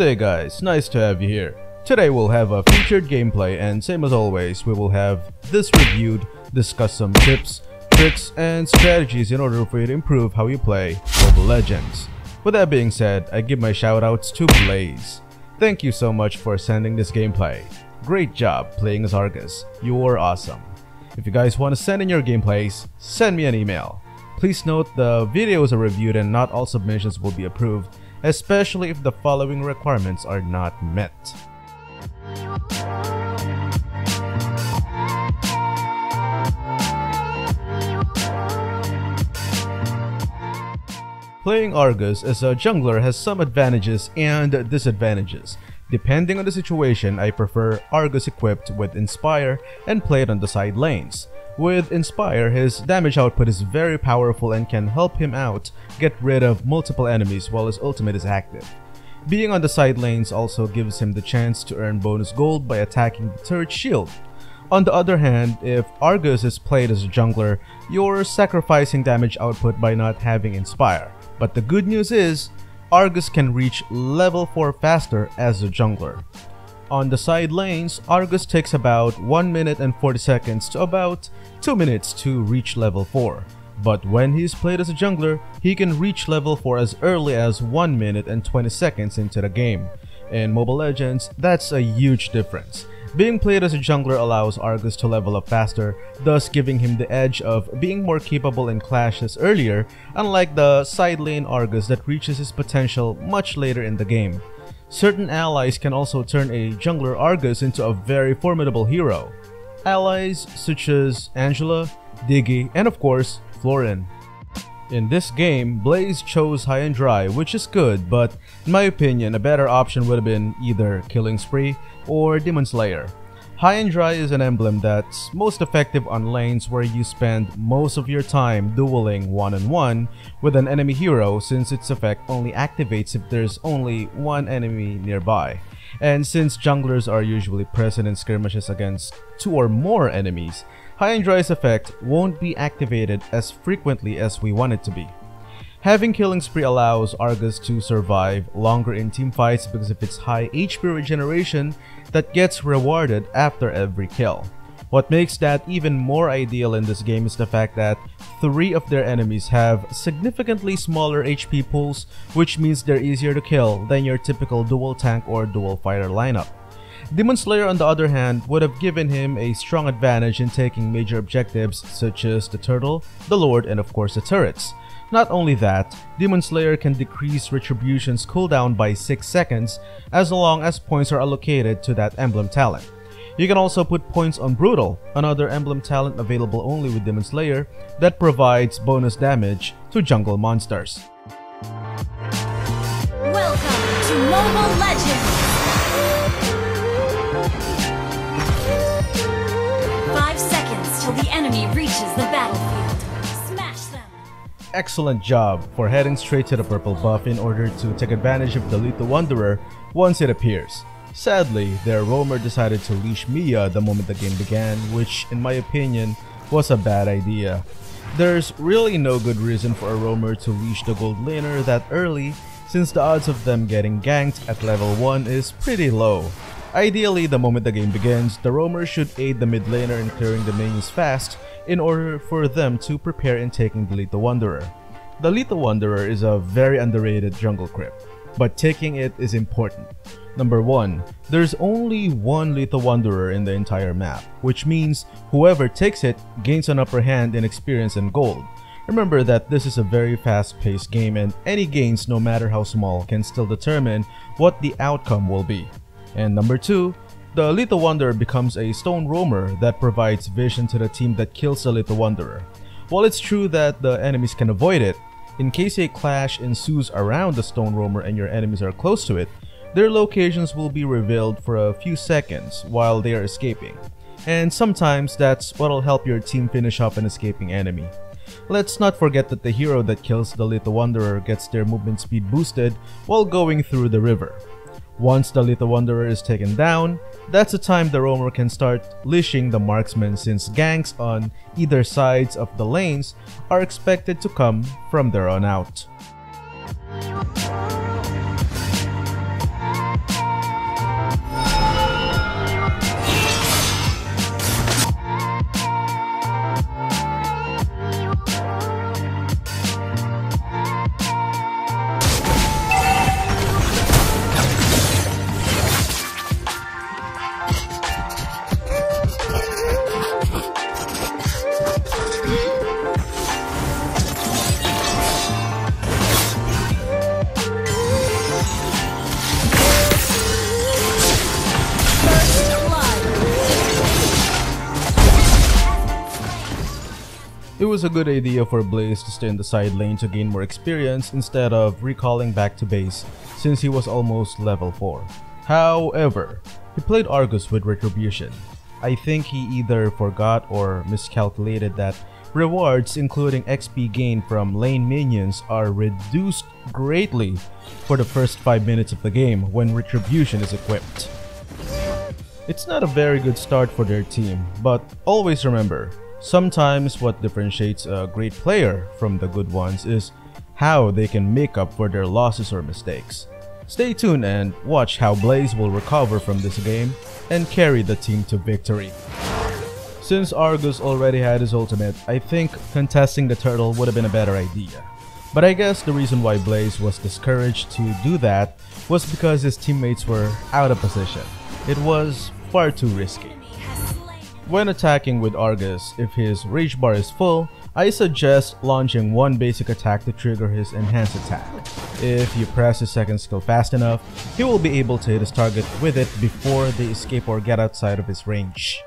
Day guys, nice to have you here. Today we'll have a featured gameplay and same as always, we will have this reviewed, discuss some tips, tricks, and strategies in order for you to improve how you play Mobile Legends. With that being said, I give my shoutouts to Blaze. Thank you so much for sending this gameplay. Great job playing as Argus, you are awesome. If you guys want to send in your gameplays, send me an email. Please note the videos are reviewed and not all submissions will be approved, especially if the following requirements are not met. Playing Argus as a jungler has some advantages and disadvantages. Depending on the situation, I prefer Argus equipped with Inspire and play it on the side lanes. With Inspire, his damage output is very powerful and can help him out get rid of multiple enemies while his ultimate is active. Being on the side lanes also gives him the chance to earn bonus gold by attacking the turret shield. On the other hand, if Argus is played as a jungler, you're sacrificing damage output by not having Inspire. But the good news is, Argus can reach level 4 faster as a jungler. On the side lanes, Argus takes about 1 minute and 40 seconds to about 2 minutes to reach level 4. But when he's played as a jungler, he can reach level 4 as early as 1 minute and 20 seconds into the game. In Mobile Legends, that's a huge difference. Being played as a jungler allows Argus to level up faster, thus giving him the edge of being more capable in clashes earlier, unlike the side lane Argus that reaches his potential much later in the game. Certain allies can also turn a jungler Argus into a very formidable hero. Allies such as Angela, Diggy, and of course, Floryn. In this game, Blaze chose High and Dry, which is good, but in my opinion, a better option would have been either Killing Spree or Demon Slayer. High and Dry is an emblem that's most effective on lanes where you spend most of your time dueling one-on-one with an enemy hero since its effect only activates if there's only one enemy nearby. And since junglers are usually present in skirmishes against two or more enemies, High and Dry's effect won't be activated as frequently as we want it to be. Having Killing Spree allows Argus to survive longer in team fights because of its high HP regeneration that gets rewarded after every kill. What makes that even more ideal in this game is the fact that three of their enemies have significantly smaller HP pools which means they're easier to kill than your typical dual tank or dual fighter lineup. Demon Slayer on the other hand would have given him a strong advantage in taking major objectives such as the turtle, the lord, and of course the turrets. Not only that, Demon Slayer can decrease Retribution's cooldown by 6 seconds as long as points are allocated to that emblem talent. You can also put points on Brutal, another emblem talent available only with Demon Slayer that provides bonus damage to jungle monsters. Welcome to Mobile Legends! until the enemy reaches the! Excellent job for heading straight to the purple buff in order to take advantage of the Lithowanderer once it appears. Sadly, their roamer decided to leash Mia the moment the game began, which in my opinion was a bad idea. There's really no good reason for a roamer to leash the gold laner that early since the odds of them getting ganked at level 1 is pretty low. Ideally, the moment the game begins, the roamer should aid the mid laner in clearing the minions fast in order for them to prepare in taking the Lithowanderer. The Lithowanderer is a very underrated jungle creep, but taking it is important. Number 1. There's only one Lithowanderer in the entire map, which means whoever takes it gains an upper hand in experience and gold. Remember that this is a very fast-paced game and any gains no matter how small can still determine what the outcome will be. And number 2, the Lithowanderer becomes a Stone Roamer that provides vision to the team that kills the Lithowanderer. While it's true that the enemies can avoid it, in case a clash ensues around the Stone Roamer and your enemies are close to it, their locations will be revealed for a few seconds while they are escaping. And sometimes that's what'll help your team finish off an escaping enemy. Let's not forget that the hero that kills the Lithowanderer gets their movement speed boosted while going through the river. Once the Lithowanderer is taken down, that's the time the roamer can start leashing the marksman since ganks on either sides of the lanes are expected to come from there on out. It was a good idea for Blaze to stay in the side lane to gain more experience instead of recalling back to base since he was almost level 4. However, he played Argus with Retribution. I think he either forgot or miscalculated that rewards including XP gain from lane minions are reduced greatly for the first 5 minutes of the game when Retribution is equipped. It's not a very good start for their team, but always remember, sometimes what differentiates a great player from the good ones is how they can make up for their losses or mistakes. Stay tuned and watch how Blaze will recover from this game and carry the team to victory. Since Argus already had his ultimate, I think contesting the turtle would have been a better idea. But I guess the reason why Blaze was discouraged to do that was because his teammates were out of position. It was far too risky. When attacking with Argus, if his rage bar is full, I suggest launching one basic attack to trigger his enhanced attack. If you press his second skill fast enough, he will be able to hit his target with it before they escape or get outside of his range.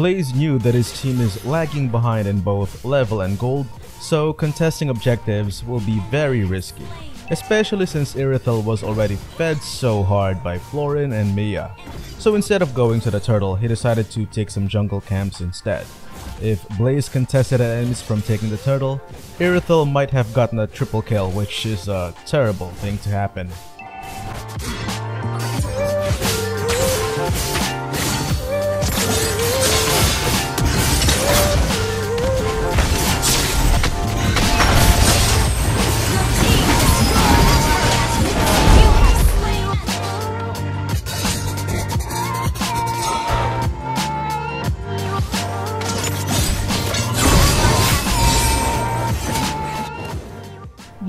Blaze knew that his team is lagging behind in both level and gold, so contesting objectives will be very risky, especially since Irithel was already fed so hard by Floryn and Mia. So instead of going to the turtle, he decided to take some jungle camps instead. If Blaze contested enemies from taking the turtle, Irithel might have gotten a triple kill, which is a terrible thing to happen.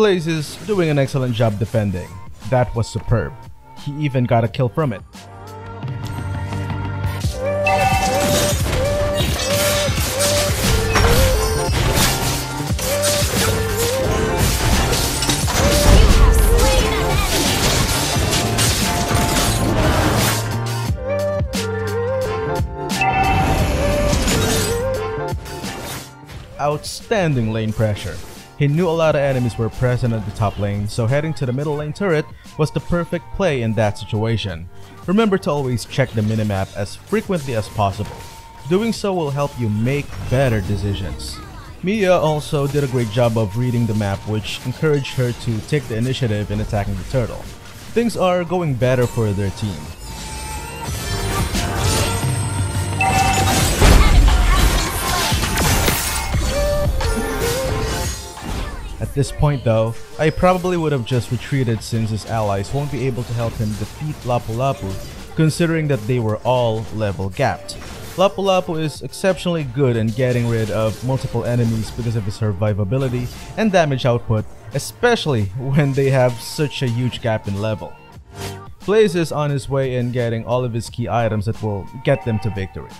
Blaze is doing an excellent job defending. That was superb. He even got a kill from it. Outstanding lane pressure. He knew a lot of enemies were present at the top lane, so heading to the middle lane turret was the perfect play in that situation. Remember to always check the minimap as frequently as possible. Doing so will help you make better decisions. Mia also did a great job of reading the map which encouraged her to take the initiative in attacking the turtle. Things are going better for their team. At this point though, I probably would have just retreated since his allies won't be able to help him defeat Lapu Lapu considering that they were all level gapped. Lapu Lapu is exceptionally good in getting rid of multiple enemies because of his survivability and damage output, especially when they have such a huge gap in level. Blaze is on his way in getting all of his key items that will get them to victory.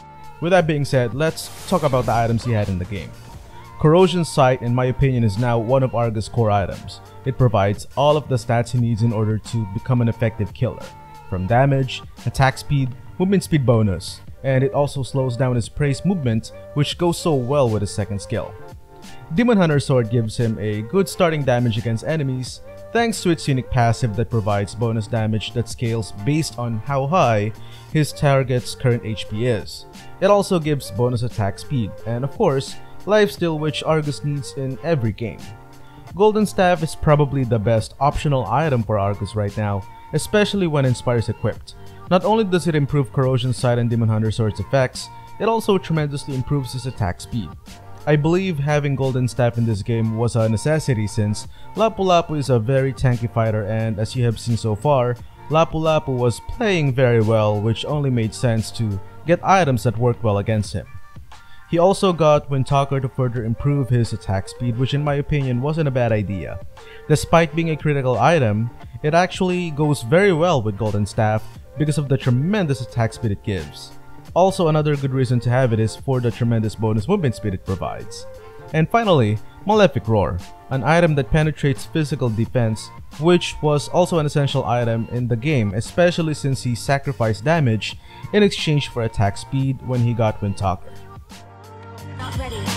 With that being said, let's talk about the items he had in the game. Corrosion Scythe in my opinion is now one of Argus' core items. It provides all of the stats he needs in order to become an effective killer. From damage, attack speed, movement speed bonus, and it also slows down his praise movement which goes so well with his second skill. Demon Hunter Sword gives him a good starting damage against enemies thanks to its unique passive that provides bonus damage that scales based on how high his target's current HP is. It also gives bonus attack speed, and of course, lifesteal which Argus needs in every game. Golden Staff is probably the best optional item for Argus right now, especially when Inspire is equipped. Not only does it improve Corrosion Scythe and Demon Hunter Sword's effects, it also tremendously improves his attack speed. I believe having Golden Staff in this game was a necessity since Lapu Lapu is a very tanky fighter and as you have seen so far, Lapu Lapu was playing very well which only made sense to get items that worked well against him. He also got Windtalker to further improve his attack speed which in my opinion wasn't a bad idea. Despite being a critical item, it actually goes very well with Golden Staff because of the tremendous attack speed it gives. Also, another good reason to have it is for the tremendous bonus movement speed it provides. And finally, Malefic Roar, an item that penetrates physical defense, which was also an essential item in the game, especially since he sacrificed damage in exchange for attack speed when he got Windtalker. Not ready.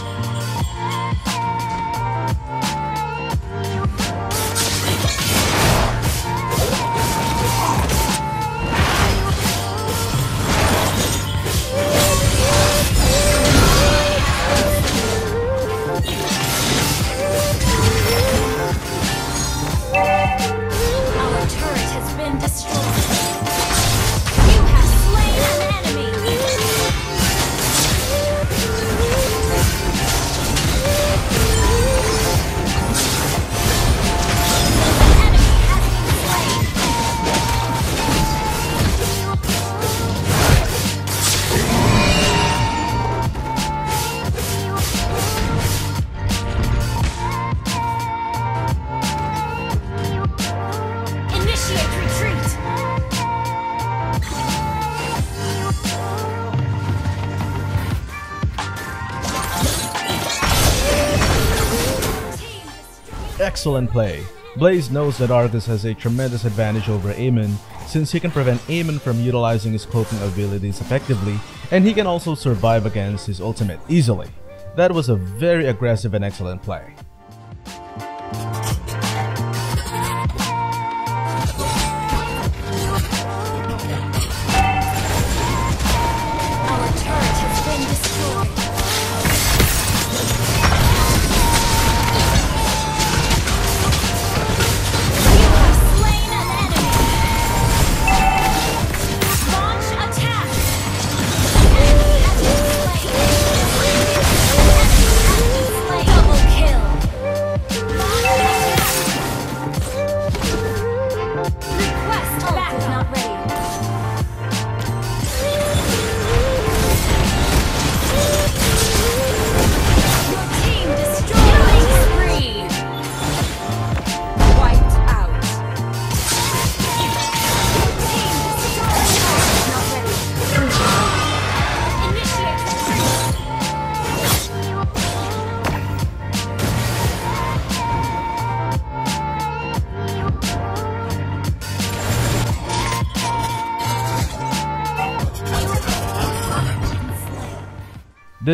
Excellent play. Blaze knows that Argus has a tremendous advantage over Aamon since he can prevent Aamon from utilizing his cloaking abilities effectively and he can also survive against his ultimate easily. That was a very aggressive and excellent play.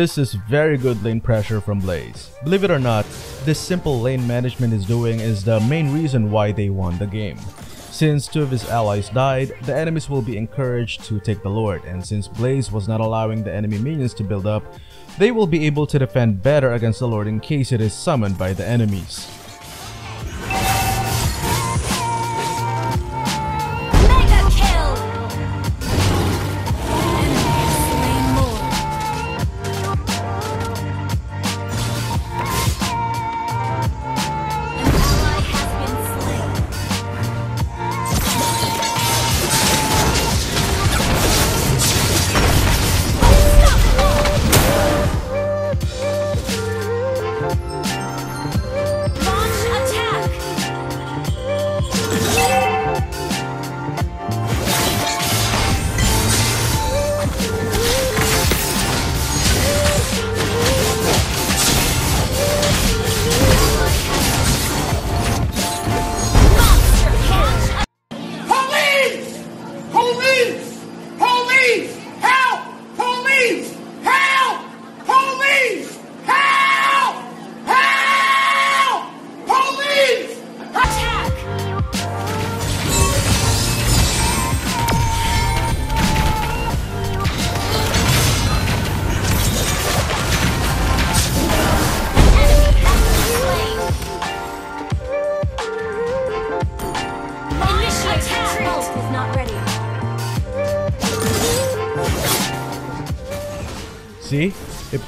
This is very good lane pressure from Blaze. Believe it or not, this simple lane management is doing is the main reason why they won the game. Since two of his allies died, the enemies will be encouraged to take the Lord, and since Blaze was not allowing the enemy minions to build up, they will be able to defend better against the Lord in case it is summoned by the enemies.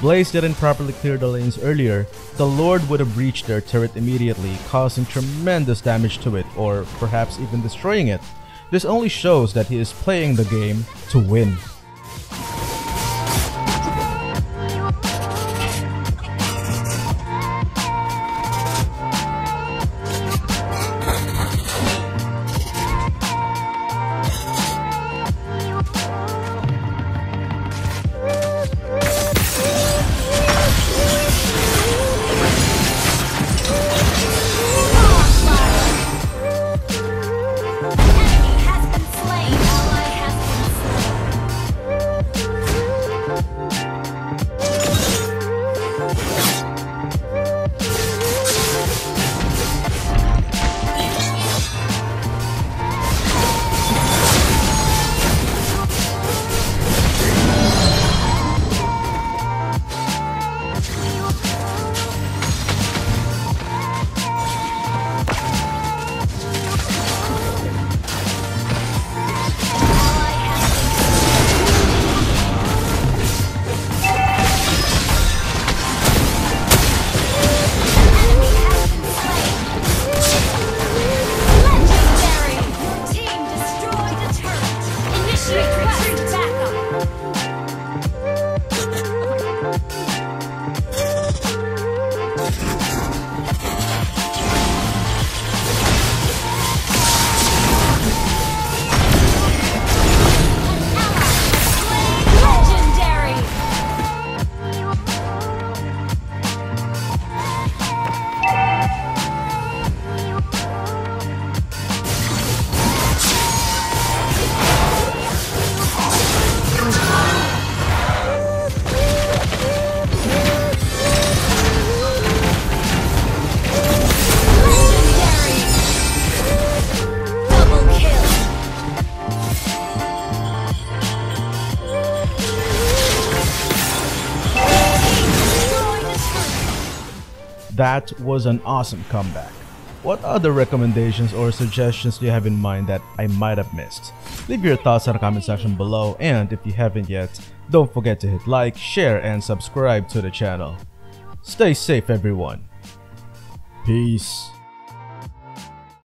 Blaze didn't properly clear the lanes earlier, the Lord would have breached their turret immediately, causing tremendous damage to it or perhaps even destroying it. This only shows that he is playing the game to win. That was an awesome comeback. What other recommendations or suggestions do you have in mind that I might have missed? Leave your thoughts in the comment section below and if you haven't yet, don't forget to hit like, share, and subscribe to the channel. Stay safe everyone. Peace.